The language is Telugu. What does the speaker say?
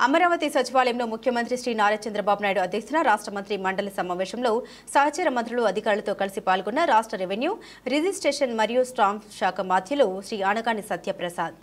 అమరావతి సచివాలయంలో ముఖ్యమంత్రి శ్రీ నారా చంద్రబాబు నాయుడు అధ్యక్షతన రాష్ట్ర మంత్రి మండలి సమావేశంలో సహచర మంత్రులు అధికారులతో కలిసి పాల్గొన్న రాష్ట్ర రెవెన్యూ రిజిస్ట్రేషన్ మరియు స్టాంప్ శాఖ మాధ్యులు శ్రీ ఆనగాని సత్యప్రసాద్.